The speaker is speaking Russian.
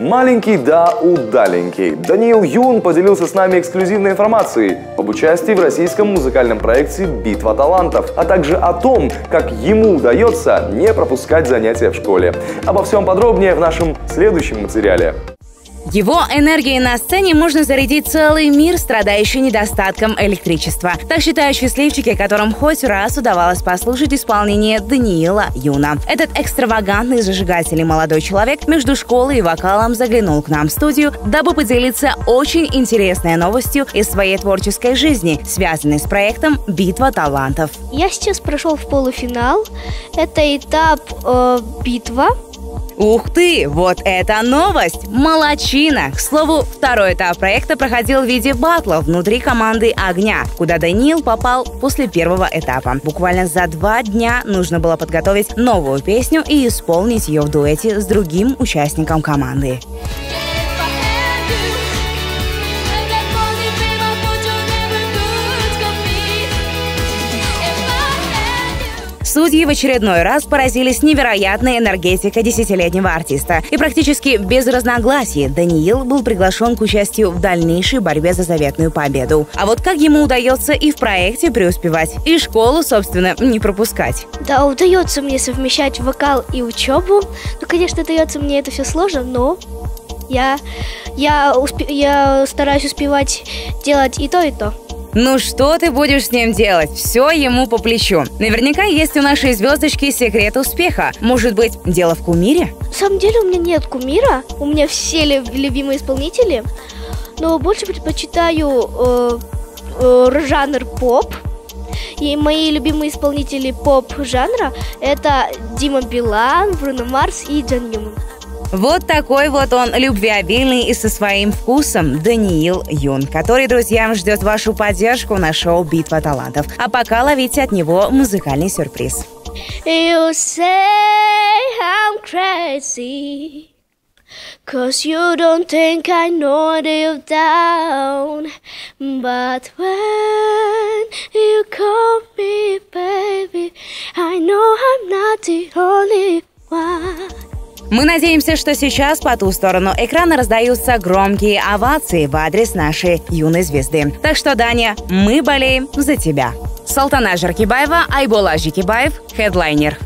Маленький да удаленький. Даниил Юн поделился с нами эксклюзивной информацией об участии в российском музыкальном проекте «Битва талантов», а также о том, как ему удается не пропускать занятия в школе. Обо всем подробнее в нашем следующем материале. Его энергией на сцене можно зарядить целый мир, страдающий недостатком электричества. Так считают счастливчики, которым хоть раз удавалось послушать исполнение Даниила Юна. Этот экстравагантный зажигательный молодой человек между школой и вокалом заглянул к нам в студию, дабы поделиться очень интересной новостью из своей творческой жизни, связанной с проектом «Битва талантов». Я сейчас прошел в полуфинал. Это этап э, «Битва». Ух ты, вот это новость! Молодчина! К слову, второй этап проекта проходил в виде батла внутри команды «Огня», куда Даниил попал после первого этапа. Буквально за два дня нужно было подготовить новую песню и исполнить ее в дуэте с другим участником команды. Судьи в очередной раз поразились невероятной энергетикой десятилетнего артиста. И практически без разногласий Даниил был приглашен к участию в дальнейшей борьбе за заветную победу. А вот как ему удается и в проекте преуспевать, и школу, собственно, не пропускать? Да, удается мне совмещать вокал и учебу. Ну, конечно, дается мне это все сложно, но я, я, успе- я стараюсь успевать делать и то, и то. Ну что ты будешь с ним делать? Все ему по плечу. Наверняка есть у нашей звездочки секрет успеха. Может быть, дело в кумире? На самом деле у меня нет кумира, у меня все любимые исполнители, но больше предпочитаю э, э, жанр поп. И мои любимые исполнители поп жанра это Дима Билан, Бруно Марс и Джон Ньюман. Вот такой вот он любвеобильный и со своим вкусом Даниил Юн, который, друзьям, ждет вашу поддержку на шоу «Битва талантов». А пока ловите от него музыкальный сюрприз. You say I'm crazy Cause you don't think I know deep down But when you call me baby I know I'm not the only Мы надеемся, что сейчас по ту сторону экрана раздаются громкие овации в адрес нашей юной звезды. Так что, Даня, мы болеем за тебя. Салтана Жаркибаева, Айбола Жикибаев, хедлайнер.